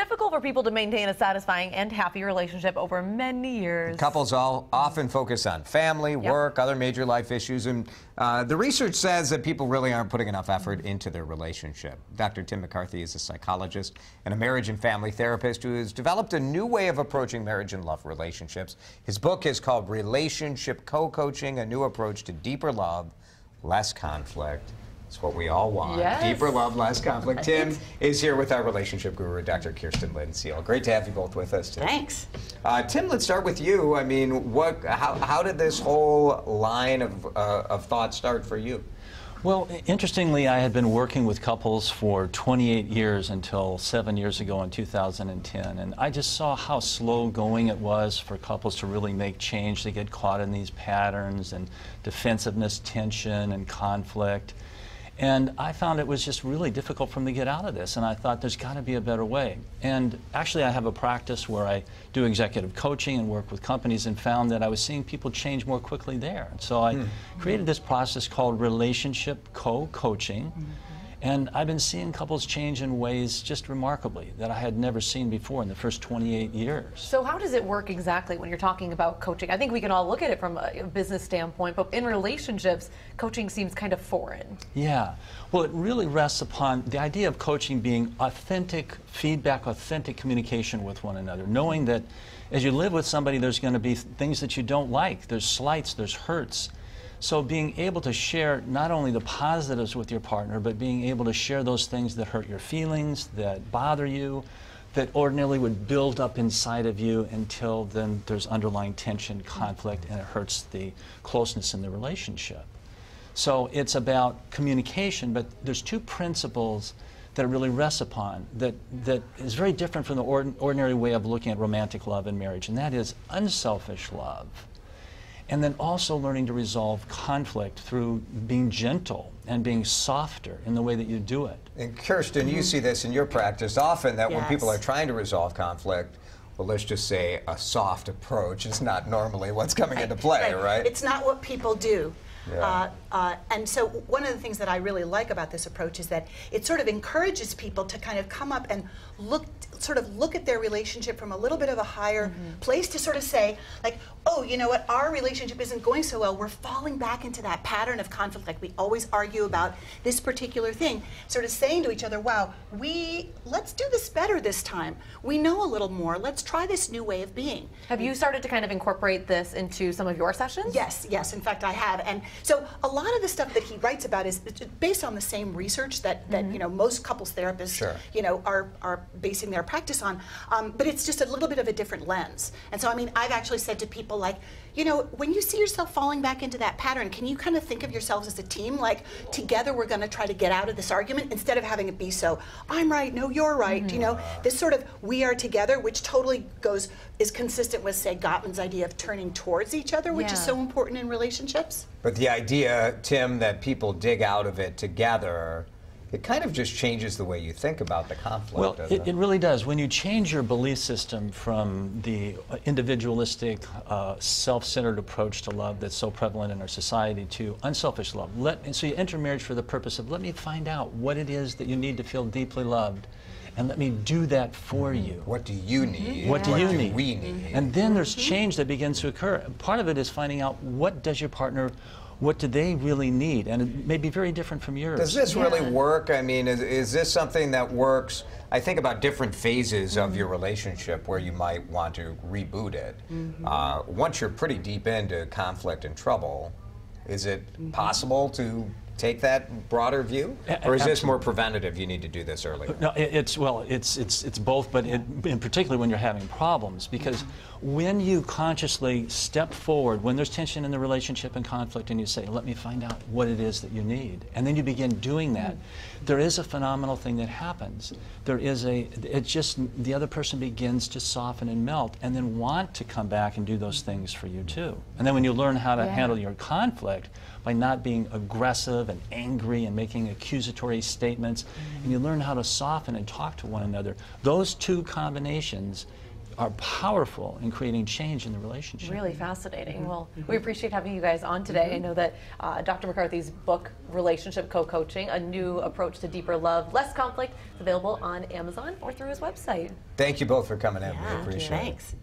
difficult for people to maintain a satisfying and happy relationship over many years. Couples all often focus on family, Yep. work, other major life issues, and uh, the research says that people really aren't putting enough effort into their relationship. Dr. Tim McCarthy is a psychologist and a marriage and family therapist who has developed a new way of approaching marriage and love relationships. His book is called Relationship Co-Coaching: A New Approach to Deeper Love, Less Conflict. It's what we all want. Yes. Deeper love, less conflict. Tim is here with our relationship guru, Dr. Kirsten Lind Seal. Great to have you both with us today. Thanks. Uh, Tim, let's start with you. I mean, what? How, how did this whole line of, uh, of thought start for you? Well, interestingly, I had been working with couples for 28 years until seven years ago in 2010. And I just saw how slow going it was for couples to really make change. They get caught in these patterns and defensiveness, tension, and conflict. And I found it was just really difficult for me to get out of this. And I thought there's got to be a better way. And actually, I have a practice where I do executive coaching and work with companies and found that I was seeing people change more quickly there. And so I hmm. created this process called relationship co-coaching. Hmm. And I've been seeing couples change in ways just remarkably that I had never seen before in the first 28 years. So how does it work exactly when you're talking about coaching? I think we can all look at it from a business standpoint, but in relationships, coaching seems kind of foreign. Yeah. Well, it really rests upon the idea of coaching being authentic feedback, authentic communication with one another, knowing that as you live with somebody, there's going to be things that you don't like. There's slights, there's hurts. So being able to share not only the positives with your partner, but being able to share those things that hurt your feelings, that bother you, that ordinarily would build up inside of you until then there's underlying tension, conflict, and it hurts the closeness in the relationship. So it's about communication, but there's two principles that it really rests upon that, that is very different from the ordinary way of looking at romantic love and marriage, and that is unselfish love. And then also learning to resolve conflict through being gentle and being softer in the way that you do it. And Kirsten, you see this in your practice often that when people are trying to resolve conflict, well, let's just say a soft approach is not normally what's coming into play, right? It's not what people do. Yeah. Uh, uh, and so one of the things that I really like about this approach is that it sort of encourages people to kind of come up and look, sort of look at their relationship from a little bit of a higher Mm-hmm. place to sort of say, like, oh, you know what, our relationship isn't going so well. We're falling back into that pattern of conflict. Like we always argue about this particular thing. Sort of saying to each other, wow, we let's do this better this time. We know a little more. Let's try this new way of being. Have you started to kind of incorporate this into some of your sessions? Yes, yes. In fact, I have. And so a lot of the stuff that he writes about is based on the same research that, that you know most couples therapists Sure. you know are are basing their practice on. Um, but it's just a little bit of a different lens. And so I mean, I've actually said to people like, you know, when you see yourself falling back into that pattern, can you kind of think of yourselves as a team? Like together we're going to try to get out of this argument instead of having it be so I'm right, no, you're right. You know, this sort of we are together, which totally goes is consistent with say Gottman's idea of turning towards each other, which is so important in relationships. But the idea, Tim, that people dig out of it together, it kind of just changes the way you think about the conflict. Well, doesn't it, it really does. When you change your belief system from the individualistic, uh, self-centered approach to love that's so prevalent in our society to unselfish love, let, and so you enter marriage for the purpose of let me find out what it is that you need to feel deeply loved, and let me do that for mm-hmm. you. What do you mm-hmm. need? What do you need? we need? And then there's mm-hmm. change that begins to occur. Part of it is finding out what does your partner, what do they really need, and it may be very different from yours. Does this really work? I mean, is, is this something that works? I think about different phases of your relationship where you might want to reboot it. Uh, once you're pretty deep into conflict and trouble, is it possible to take that broader view? Or is this more preventative? You need to do this earlier? No, it's well, it's it's it's both, but it, in particular when you're having problems, because when you consciously step forward, when there's tension in the relationship and conflict, and you say, "Let me find out what it is that you need," and then you begin doing that, there is a phenomenal thing that happens. There is a, it just the other person begins to soften and melt, and then want to come back and do those things for you too. And then when you learn how to Yeah. handle your conflict by not being aggressive and angry and making accusatory statements, and you learn how to soften and talk to one another. Those two combinations are powerful in creating change in the relationship. Really fascinating. Well, we appreciate having you guys on today. I know that uh, Dr. McCarthy's book, Relationship Co-Coaching, A New Approach to Deeper Love, Less Conflict, is available on Amazon or through his website. Thank you both for coming in. Yeah, we appreciate it. thanks.